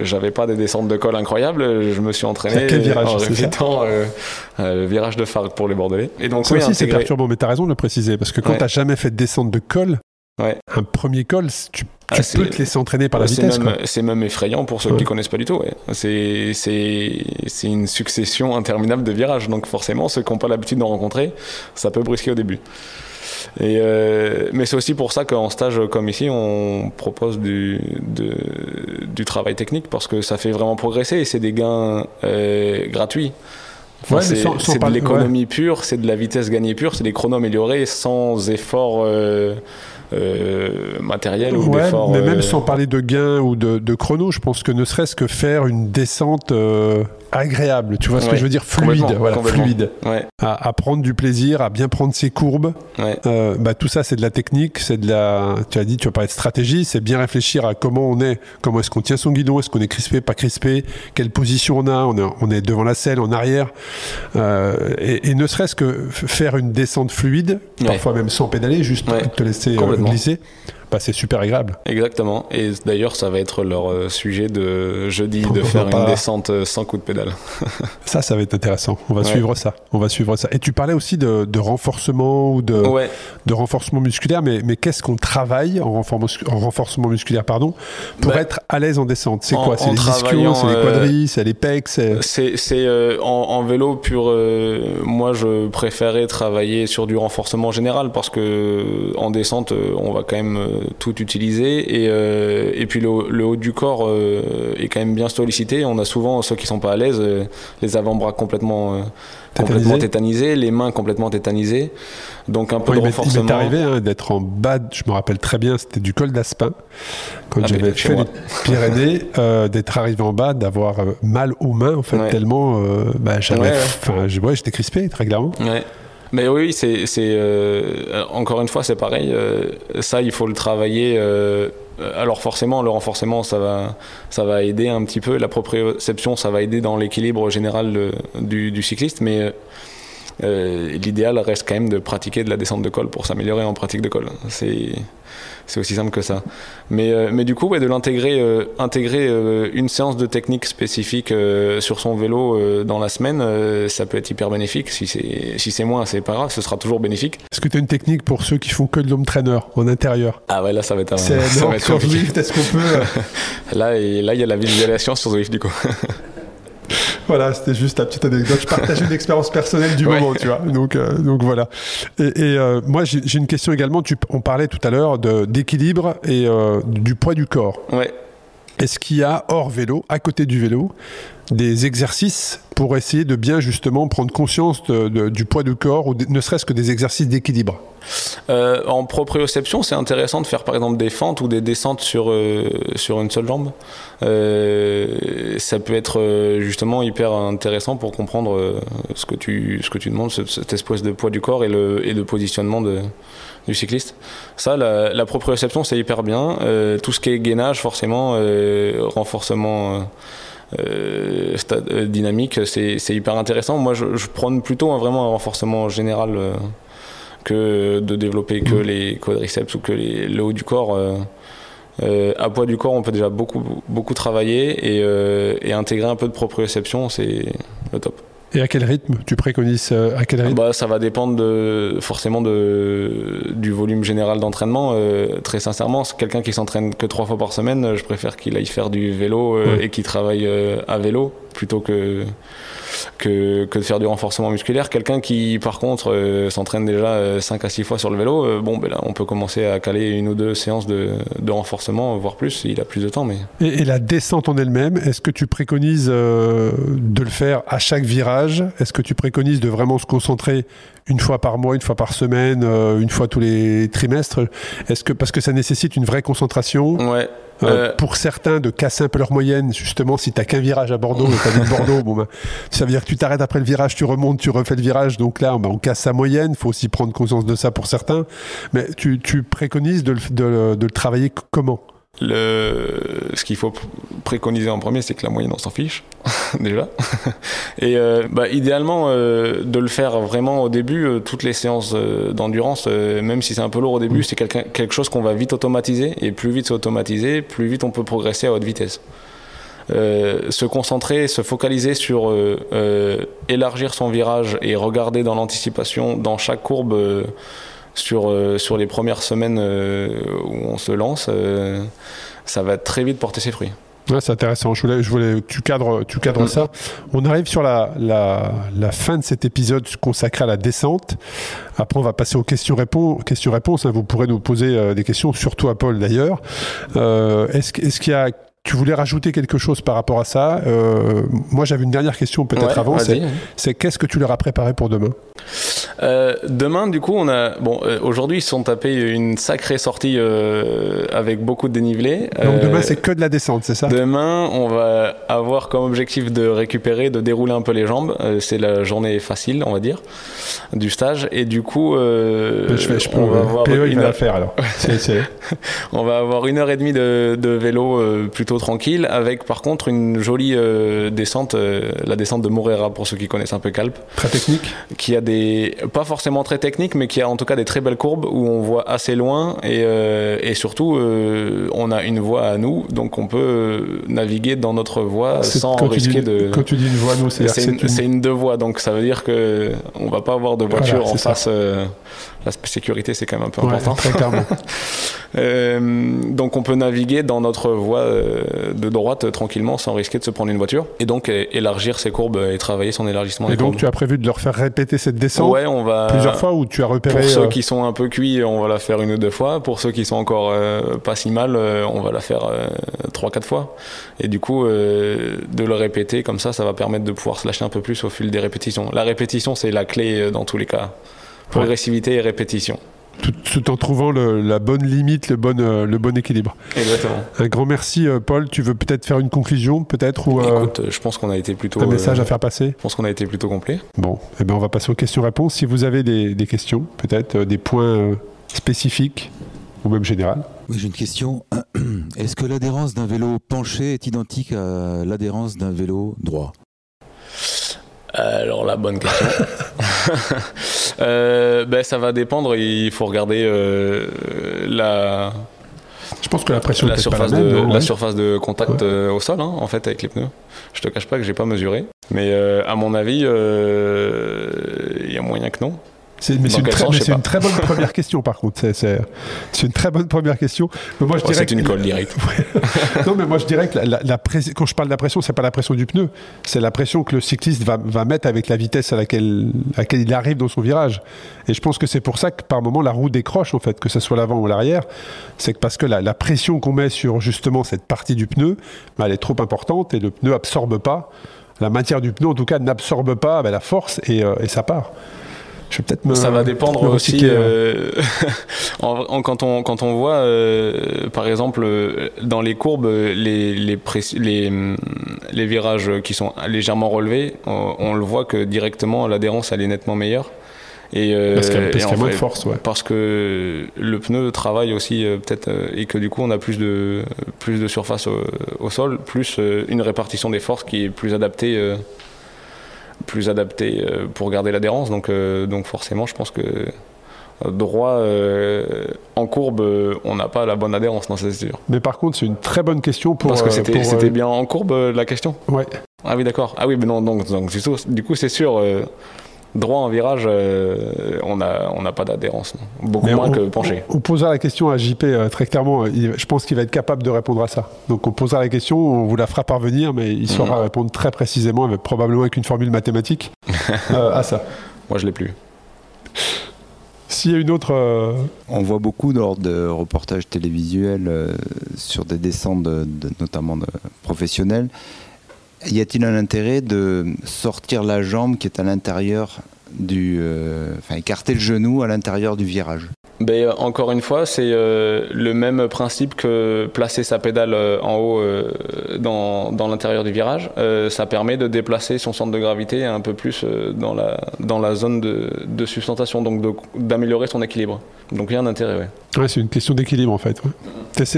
j'avais pas des descentes de col incroyables. Je me suis entraîné quel virage, en répétant le virage de phare pour les Bordelais. Et donc ça aussi c'est perturbant, mais as raison de le préciser parce que quand tu n'as jamais fait de descente de col, un premier col, tu, ah, peux te laisser entraîner par la vitesse. C'est même effrayant pour ceux qui ne connaissent pas du tout. C'est une succession interminable de virages. Donc forcément, ceux qui n'ont pas l'habitude d'en rencontrer, ça peut brusquer au début. Et euh, mais c'est aussi pour ça qu'en stage comme ici, on propose du, du travail technique parce que ça fait vraiment progresser et c'est des gains euh, gratuits c'est de l'économie pure, c'est de la vitesse gagnée pure, c'est des chronos améliorés sans effort euh, euh, matériel ou ouais, Mais même euh, sans parler de gains ou de, de chrono, je pense que ne serait-ce que faire une descente agréable, tu vois ce que je veux dire Fluide, voilà, fluide. À, prendre du plaisir, à bien prendre ses courbes. Euh, bah, tout ça, c'est de la technique, c'est de la. Tu as dit, tu vas parler de stratégie, c'est bien réfléchir à comment on est, comment est-ce qu'on tient son guidon, est-ce qu'on est crispé, pas crispé, quelle position on a, on est, on est devant la selle, en arrière. Euh, et, ne serait-ce que faire une descente fluide, parfois même sans pédaler, juste te laisser euh, glisser c'est super agréable. Exactement. Et d'ailleurs, ça va être leur euh, sujet de jeudi de faire une descente euh, sans coup de pédale. ça, ça va être intéressant. On va suivre ça. On va suivre ça. Et tu parlais aussi de, renforcement ou de, de renforcement musculaire, mais, mais qu'est-ce qu'on travaille en, en, renforcement musculaire pardon, pour bah, être à l'aise en descente? C'est quoi? C'est les ischios, c'est les euh, quadris, c'est les pecs C'est en, vélo pur. moi, je préférais travailler sur du renforcement général parce que en descente, on va quand même tout utiliser. Et, euh, et puis le, haut du corps euh, est quand même bien sollicité. On a souvent ceux qui sont pas à l'aise, euh, les avant-bras complètement, complètement tétanisés, les mains complètement tétanisées. Donc un peu de renforcement. Il m'est arrivé hein, d'être en bas, je me rappelle très bien, c'était du col d'Aspin, quand ah, j'avais fait les Pyrénées, d'être arrivé en bas, d'avoir mal aux mains, en fait, tellement bah, j'avais, ouais, j'étais crispé, très clairement. Mais oui, c'est, euh, encore une fois, c'est pareil. Euh, ça, il faut le travailler. Euh, alors forcément, le renforcement, ça va, ça va aider un petit peu. La proprioception, ça va aider dans l'équilibre général du, du, cycliste. Mais l'idéal reste quand même de pratiquer de la descente de col pour s'améliorer en pratique de col. C'est aussi simple que ça. Mais, euh, mais du coup, de l'intégrer, euh, intégrer euh, une séance de technique spécifique sur son vélo dans la semaine, ça peut être hyper bénéfique. Si c'est si moins, c'est pas grave, ce sera toujours bénéfique. Est-ce que tu as une technique pour ceux qui font que de l'homme trainer en intérieur? Ah ouais, là ça va être un. C'est est-ce qu'on peut là, il y a la visualisation sur Zwift du coup. voilà, c'était juste la petite anecdote. Je partageais une expérience personnelle du moment, tu vois. Donc, euh, donc voilà. Et, euh, moi, j'ai une question également. Tu, on parlait tout à l'heure d'équilibre et euh, du poids du corps. Ouais. Est-ce qu'il y a hors vélo, à côté du vélo, des exercices pour essayer de bien justement prendre conscience du poids du corps ou ne serait-ce que des exercices d'équilibre euh, En proprioception, c'est intéressant de faire par exemple des fentes ou des descentes sur, euh, sur une seule jambe. Euh, ça peut être justement hyper intéressant pour comprendre ce, que tu, ce que tu demandes, cette espèce de poids du corps et le, et le positionnement du cycliste. Ça, la proprioception, c'est hyper bien. tout ce qui est gainage, forcément, renforcement euh, euh, dynamique, c'est hyper intéressant. Moi, je, prône plutôt vraiment un renforcement général euh, que de développer que mm. les quadriceps ou que les, le haut du corps. à poids du corps, on peut déjà beaucoup, beaucoup travailler et, et intégrer un peu de proprioception, c'est le top. Et à quel rythme tu préconises euh, à quel rythme bah, Ça va dépendre de, forcément de, du volume général d'entraînement. Euh, très sincèrement, quelqu'un qui s'entraîne que trois fois par semaine, je préfère qu'il aille faire du vélo euh, et qu'il travaille à vélo plutôt que que, que, de faire du renforcement musculaire. Quelqu'un qui, par contre, euh, s'entraîne déjà 5 euh, à 6 fois sur le vélo, euh, bon, ben là, on peut commencer à caler une ou deux séances de, de renforcement, voire plus, il a plus de temps. Mais... Et, la descente en elle-même, est-ce que tu préconises de le faire à chaque virage? Est-ce que tu préconises de vraiment se concentrer une fois par mois, une fois par semaine, une fois tous les trimestres? Est-ce que parce que ça nécessite une vraie concentration? Ouais. Euh, pour certains, de casser un peu leur moyenne, justement, si t'as qu'un virage à Bordeaux et t'as Bordeaux, bon, ben, ça veut dire que tu t'arrêtes après le virage, tu remontes, tu refais le virage. Donc là, ben, on casse sa moyenne. faut aussi prendre conscience de ça pour certains. Mais tu, préconises de, de, de le travailler comment? Le, ce qu'il faut préconiser en premier, c'est que la moyenne, on s'en fiche, déjà. Et euh, bah, idéalement, euh, de le faire vraiment au début, euh, toutes les séances d'endurance, même si c'est un peu lourd au début, c'est quelque chose qu'on va vite automatiser. Et plus vite c'est automatisé, plus vite on peut progresser à haute vitesse. se concentrer, se focaliser sur élargir son virage et regarder dans l'anticipation, dans chaque courbe, sur, sur les premières semaines où on se lance, ça va très vite porter ses fruits. Ouais, c'est intéressant. Je voulais, je voulais tu cadres, tu cadres ça. On arrive sur la, la, la, fin de cet épisode consacré à la descente. Après, on va passer aux questions-réponses. Questions -réponses, hein. Vous pourrez nous poser euh, des questions, surtout à Paul d'ailleurs. Euh, Est-ce est qu'il y a tu voulais rajouter quelque chose par rapport à ça euh, Moi, j'avais une dernière question peut-être avant. C'est qu'est-ce que tu leur as préparé pour demain? Euh, Demain, du coup, on a bon. Euh, aujourd'hui, ils sont tapés une sacrée sortie avec beaucoup de dénivelé. Donc demain, c'est que de la descente, c'est ça? Demain, on va avoir comme objectif de récupérer, de dérouler un peu les jambes. c'est la journée facile, on va dire, du stage. Et du coup, je, on va avoir PE, une heure... faire alors. on va avoir une heure et demie de, de vélo plutôt tranquille, avec par contre une jolie euh, descente, euh, la descente de Morera pour ceux qui connaissent un peu Calpe. Très technique. Qui a des, pas forcément très technique, mais qui a en tout cas des très belles courbes où on voit assez loin et, euh, et surtout on a une voie à nous, donc on peut naviguer dans notre voie sans risquer de. Quand tu dis une voie, nous c'est une, une... une, deux voies, donc ça veut dire que on va pas avoir de voiture en face la sécurité c'est quand même un peu important. Très clairement. euh, donc on peut naviguer dans notre voie euh, de droite tranquillement sans risquer de se prendre une voiture et donc élargir ses courbes et travailler son élargissement. Et donc tu as prévu de leur faire répéter cette descente ouais, on va, plusieurs fois ou tu as repéré Pour ceux euh, qui sont un peu cuits, on va la faire une ou deux fois. Pour ceux qui sont encore euh, pas si mal, on va la faire trois quatre fois. Et du coup, de le répéter comme ça, ça va permettre de pouvoir se lâcher un peu plus au fil des répétitions. La répétition, c'est la clé dans tous les cas. Progressivité et répétition. Tout, en trouvant la bonne limite, le bon, euh, le bon équilibre. Exactement. Un grand merci, euh, Paul. Tu veux peut-être faire une conclusion, peut-être ou, euh, Écoute, je pense qu'on a été plutôt. Un message à faire passer. Je pense qu'on a été plutôt complet. Bon, eh ben, on va passer aux questions-réponses. Si vous avez des, des questions, peut-être des points spécifiques ou même générales. Oui, j'ai une question. Est-ce que l'adhérence d'un vélo penché est identique à l'adhérence d'un vélo droit? Alors la bonne question. euh, ben, ça va dépendre. Il faut regarder euh, la. Je pense que la pression la surface de la surface de contact euh, au sol, hein, en fait, avec les pneus. Je te cache pas que j'ai pas mesuré, mais à mon avis, il y a moyen que non. C'est, une, très, bonne première question, par contre. C'est, une très bonne première question. Mais moi, je dirais c'est une colle directe. non, mais moi, je dirais que la, la, quand je parle de la pression, c'est pas la pression du pneu, c'est la pression que le cycliste va, va mettre avec la vitesse à laquelle, à laquelle il arrive dans son virage. Et je pense que c'est pour ça que par moment la roue décroche, en fait, que ce soit l'avant ou l'arrière. C'est parce que la, pression qu'on met sur justement cette partie du pneu, bah, elle est trop importante et le pneu absorbe pas. La matière du pneu, en tout cas, n'absorbe pas bah, la force et, euh, et ça part peut-être Ça va dépendre aussi. Euh, quand, on, quand on voit, euh, par exemple, dans les courbes, les, les, les, les, virages qui sont légèrement relevés, on, le voit que directement l'adhérence elle est nettement meilleure. Et, euh, parce qu'il y a, moins de force, ouais. Parce que le pneu travaille aussi peut-être et que du coup on a plus de plus de surface au, au sol, plus une répartition des forces qui est plus adaptée plus adapté euh, pour garder l'adhérence. Donc, euh, donc forcément, je pense que euh, droit en courbe, on n'a pas la bonne adhérence dans cette sûr. Mais par contre, c'est une très bonne question pour. Parce que c'était bien en courbe la question? Ouais. Ah oui, d'accord. Ah oui, mais non, donc, donc du coup, c'est sûr droit en virage, euh, on n'a on pas d'adhérence. Beaucoup moins que penché. On, posera la question à JP euh, très clairement. je pense qu'il va être capable de répondre à ça. Donc on posera la question, on vous la fera parvenir, mais il saura mhm. répondre très précisément, probablement avec une formule mathématique, euh, à ça. Moi, je l'ai plus. S'il y a une autre. On voit beaucoup lors de reportages télévisuels sur des descentes, notamment de professionnels, y a-t-il un intérêt de sortir la jambe qui est à l'intérieur du. Euh, enfin, écarter le genou à l'intérieur du virage? Ben, euh, Encore une fois, c'est euh, le même principe que placer sa pédale euh, en haut dans, dans l'intérieur du virage. ça permet de déplacer son centre de gravité un peu plus dans, la, dans la zone de, de sustentation, donc d'améliorer son équilibre. Donc il y a un intérêt, ouais. ouais c'est une question d'équilibre en fait.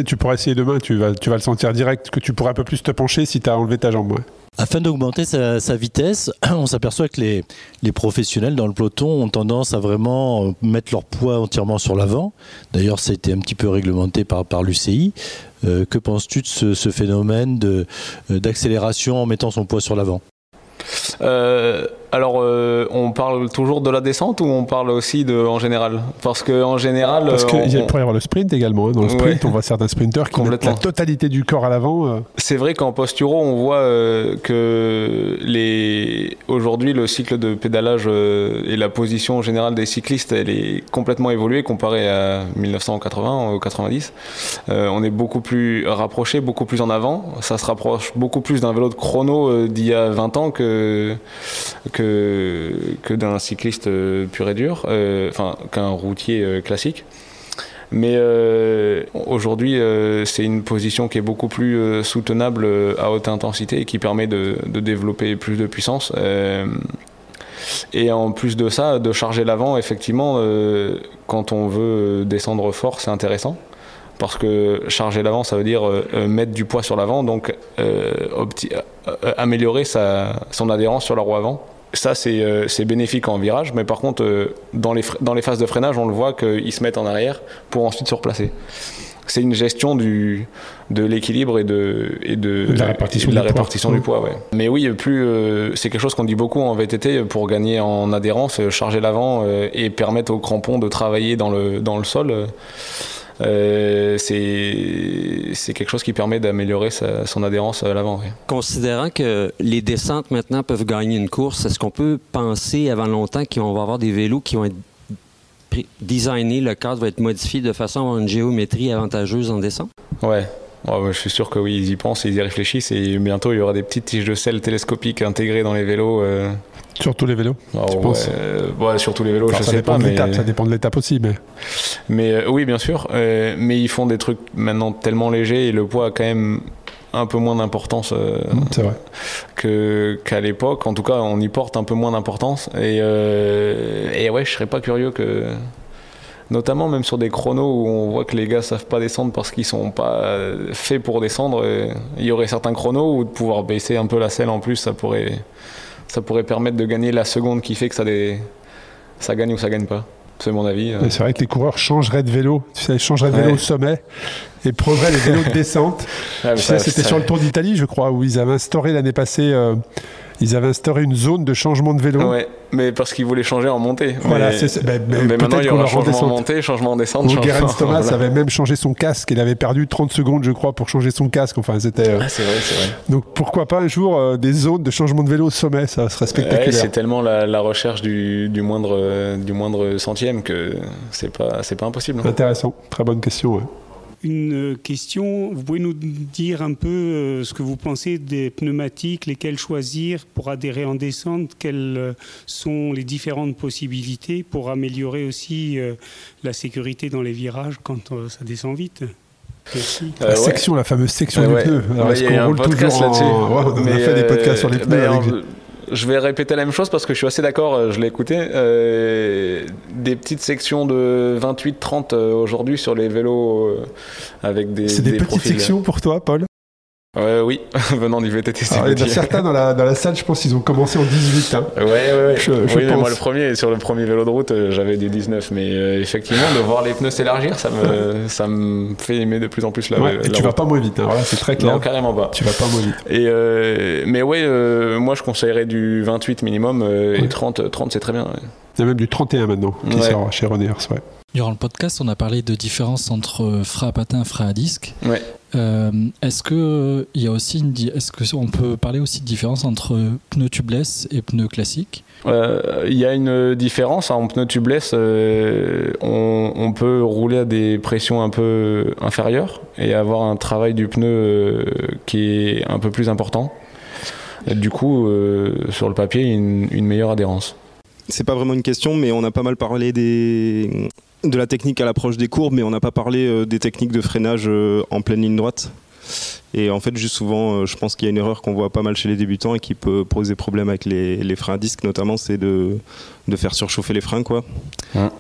Tu pourras essayer demain, tu vas, tu vas le sentir direct, que tu pourrais un peu plus te pencher si tu as enlevé ta jambe. Afin d'augmenter sa, vitesse, on s'aperçoit que les, professionnels dans le peloton ont tendance à vraiment euh, mettre leur poids entièrement sur l'avant. D'ailleurs, ça a été un petit peu réglementé par, l'UCI. Euh, que penses-tu de ce, ce phénomène euh, d'accélération en mettant son poids sur l'avant? Alors, euh, on parle toujours de la descente ou on parle aussi de en général? Parce que en général, parce qu'il pourrait y avoir le sprint également. Hein. Dans le sprint, on voit certains sprinteurs qui mettent la totalité du corps à l'avant. Euh. C'est vrai qu'en posturo, on voit euh, que les aujourd'hui le cycle de pédalage et la position générale des cyclistes, elle est complètement évoluée comparée à 1980 ou 90. on est beaucoup plus rapproché, beaucoup plus en avant. Ça se rapproche beaucoup plus d'un vélo de chrono d'il y a 20 ans que que que, d'un cycliste euh, pur et dur, euh, enfin qu'un routier euh, classique. Mais aujourd'hui, c'est une position qui est beaucoup plus soutenable à haute intensité et qui permet de, développer plus de puissance. et en plus de ça, de charger l'avant, effectivement, quand on veut descendre fort, c'est intéressant parce que charger l'avant, ça veut dire mettre du poids sur l'avant, donc améliorer son adhérence sur la roue avant. Ça, euh, c'est bénéfique en virage, mais par contre, euh, dans, les, dans les phases de freinage, on le voit qu'ils se mettent en arrière pour ensuite se replacer. C'est une gestion du, de l'équilibre et de, et de, la répartition, la du, répartition poids. du poids. Ouais. Mais oui, plus euh, c'est quelque chose qu'on dit beaucoup en VTT pour gagner en adhérence, charger l'avant et permettre aux crampons de travailler dans le, dans le sol. Euh, c'est quelque chose qui permet d'améliorer son adhérence à l'avant. Considérant que les descentes maintenant peuvent gagner une course, est-ce qu'on peut penser avant longtemps qu'on va avoir des vélos qui vont être designés, le cadre va être modifié de façon à avoir une géométrie avantageuse en descente? Ouais, je suis sûr que oui, ils y pensent, ils y réfléchissent et bientôt il y aura des petites tiges de sel télescopiques intégrées dans les vélos. Euh, sur tous les vélos oh, tu penses ouais, sur tous les vélos, je sais pas. Mais... Ça dépend de l'étape aussi. Mais, mais euh, oui, bien sûr. Euh, mais ils font des trucs maintenant tellement légers et le poids a quand même un peu moins d'importance euh, que qu'à l'époque. En tout cas, on y porte un peu moins d'importance. Et, et ouais, je serais pas curieux que notamment même sur des chronos où on voit que les gars savent pas descendre parce qu'ils sont pas faits pour descendre. Il y aurait certains chronos où de pouvoir baisser un peu la selle en plus, ça pourrait ça pourrait permettre de gagner la seconde qui fait que ça, ça gagne ou ça gagne pas. C'est mon avis. C'est vrai que les coureurs changeraient de vélo. Tu sais, ils changeraient de vélo au sommet et prendraient les vélos de descente. tu sais, c'était sur le Tour d'Italie, je crois, où ils avaient instauré l'année passée. Euh, ils avaient instauré une zone de changement de vélo. Ouais, mais parce qu'ils voulaient changer en montée. Voilà, c'est ben, mais, maintenant il y aura changement en montée, changement en descente. Changement... Thomas avait même changé son casque. Il avait perdu 30 secondes, je crois, pour changer son casque. Enfin, c'était. Euh, ah, c'est vrai, c'est vrai. Donc pourquoi pas un jour euh, des zones de changement de vélo au sommet? Ça serait spectaculaire. c'est tellement la, recherche du, moindre, du moindre centième que c'est pas, c'est pas impossible. Intéressant. Très bonne question. Ouais une question. Vous pouvez nous dire un peu euh, ce que vous pensez des pneumatiques, lesquels choisir pour adhérer en descente, quelles euh, sont les différentes possibilités pour améliorer aussi euh, la sécurité dans les virages quand ça descend vite? La section, la fameuse section du pneu. Alors, est-ce qu'on roule toujours en... on a fait des podcasts sur les pneus. Je vais répéter la même chose parce que je suis assez d'accord, euh, je l'ai écouté. Euh, des petites sections de 28-30 euh, aujourd'hui sur les vélos avec des. C'est des, petites sections pour toi, Paul? Euh, oui, venant du VTT. Alors, il y en a certains dans la, dans la salle, je pense qu'ils ont commencé en 18. Hein. Ouais, ouais, ouais. Je, oui, moi, le premier, sur le premier vélo de route, euh, j'avais des 19. Mais euh, effectivement, de voir les pneus s'élargir, ça me, ça me fait aimer de plus en plus la, ouais, et tu vas pas moins vite, hein. c'est très clair. Non, carrément pas. Tu vas pas moins vite. Et, euh, mais ouais, moi, je conseillerais du 28 minimum et 30, 30 c'est très bien. Il y a même du 31 maintenant qui sort chez René ouais. Durant le podcast, on a paré de différence entre frein à patin et frein à disque. Ouais. Euh, est-ce que il y a aussi une, est-ce que on peut parler aussi de différence entre pneus tubeless et pneus classiques? Euh, Il y a une différence en pneus tubeless. Euh, on, on, peut rouler à des pressions un peu inférieures et avoir un travail du pneu qui est un peu plus important. Et du coup, sur le papier, une, une meilleure adhérence. C'est pas vraiment une question, mais on a pas mal parlé des de la technique à l'approche des courbes, mais on n'a pas parlé des techniques de freinage en pleine ligne droite. Et en fait, juste souvent, euh, je pense qu'il y a une erreur qu'on voit pas mal chez les débutants et qui peut poser problème avec les, freins à disque, notamment, c'est de, de, faire surchauffer les freins. Quoi.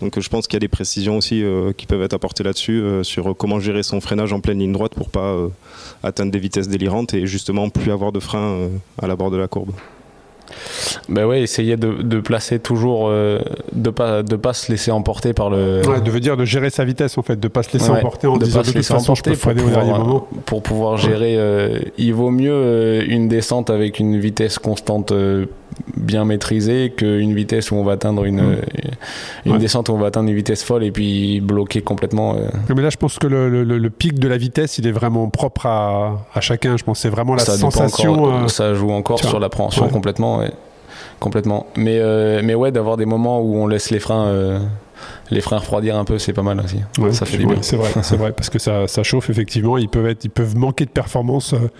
Donc je pense qu'il y a des précisions aussi euh, qui peuvent être apportées là-dessus, euh, sur comment gérer son freinage en pleine ligne droite pour pas atteindre des vitesses délirantes et justement plus avoir de frein à la bord de la courbe. Ben ouais, essayer de, placer toujours, euh, de pas de pas se laisser emporter par le. Ouais, de dire de gérer sa vitesse en fait, de pas se laisser emporter en de disant de toute façon je peux pour pouvoir, au dernier moment. Pour pouvoir gérer, euh, il vaut mieux euh, une descente avec une vitesse constante bien maîtrisée qu'une vitesse où on va atteindre une, mm. une descente où on va atteindre une vitesse folle et puis bloquer complètement. Mais là, je pense que le, le, pic de la vitesse, il est vraiment propre à, à chacun. Je pense c'est vraiment la sensation. ça joue encore sur l'appréhension complètement complètement. Mais, euh, mais ouais, d'avoir des moments où on laisse les freins, euh, les freins refroidir un peu, c'est pas mal aussi. ça fait du bien. C'est vrai, c'est vrai, parce que ça, ça, chauffe effectivement. Ils peuvent être, ils peuvent manquer de performance euh,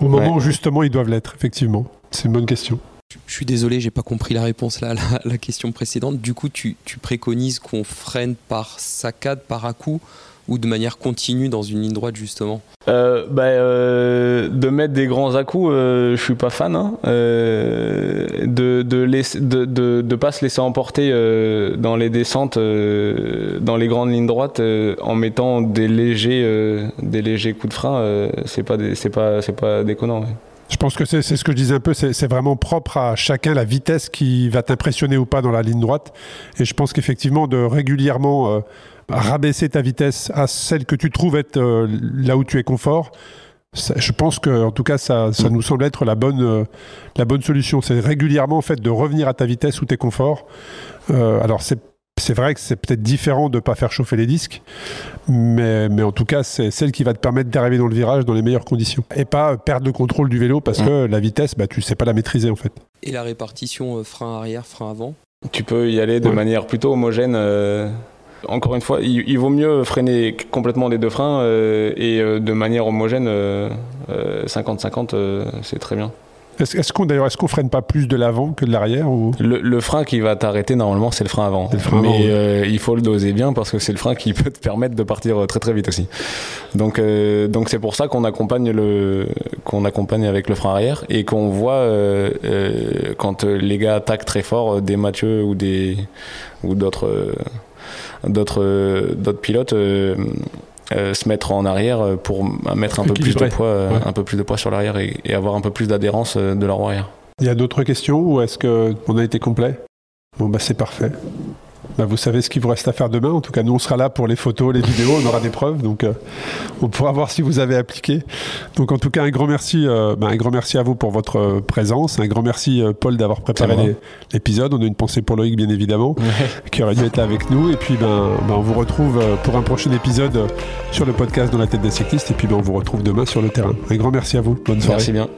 au moment où justement ils doivent l'être. Effectivement, c'est une bonne question. Je suis désolé, j'ai pas compris la réponse là à la, question précédente. Du coup, tu, tu préconises qu'on freine par saccade, par à-coup ou de manière continue dans une ligne droite justement euh, bah, euh, de mettre des grands à-coups, euh, je suis pas fan. Hein. Euh, de de, pas se laisser emporter dans les descentes, dans les grandes lignes droites, en mettant des légers, des légers coups de frein, c'est pas pas déconnant. Je pense que c'est ce que je disais un peu, c'est vraiment propre à chacun la vitesse qui va t'impressionner ou pas dans la ligne droite. Et je pense qu'effectivement, de régulièrement rabaisser ta vitesse à celle que tu trouves être euh, là où tu es confort, je pense que, en tout cas, ça, ça nous semble être la bonne, euh, la bonne solution. C'est régulièrement en fait de revenir à ta vitesse où tu es confort. Euh, alors c'est c'est vrai que c'est peut-être différent de ne pas faire chauffer les disques, mais, mais en tout cas, c'est celle qui va te permettre d'arriver dans le virage dans les meilleures conditions. Et pas perdre le contrôle du vélo parce que la vitesse, bah, tu ne sais pas la maîtriser en fait. Et la répartition frein arrière, frein avant? Tu peux y aller de manière plutôt homogène. Encore une fois, il, vaut mieux freiner complètement les deux freins euh, et euh, de manière homogène, 50-50, euh, c'est très bien. Est-ce, qu'on d'ailleurs, est-ce qu'on freine pas plus de l'avant que de l'arrière ou... le, frein qui va t'arrêter normalement, c'est le frein avant. Mais il faut le doser bien parce que c'est le frein qui peut te permettre de partir très très vite aussi. Donc donc c'est pour ça qu'on accompagne le qu'on accompagne avec le frein arrière et qu'on voit quand les gars attaquent très fort des Mathieu ou des ou d'autres d'autres d'autres pilotes euh, euh, se mettre en arrière pour mettre un peu plus de poids, un peu plus de poids sur l'arrière et, et, avoir un peu plus d'adhérence de leur arrière. Il y a d'autres questions ou est-ce qu'on a été complet? Bon bah c'est parfait. Bah, vous savez ce qu'il vous reste à faire demain. En tout cas, nous, on sera là pour les photos, les vidéos, on aura des preuves. Donc, euh, on pourra voir si vous avez appliqué. Donc, en tout cas, un grand merci, euh, bah, un grand merci à vous pour votre euh, présence. Un grand merci, Paul, d'avoir préparé l'épisode. On a une pensée pour Loïc, bien évidemment, qui aurait dû être là avec nous. Et puis, ben, ben, on vous retrouve pour un prochain épisode sur le podcast dans la tête des cyclistes. Et puis, ben, on vous retrouve demain sur le terrain. Un grand merci à vous. Bonne soirée. Merci bien.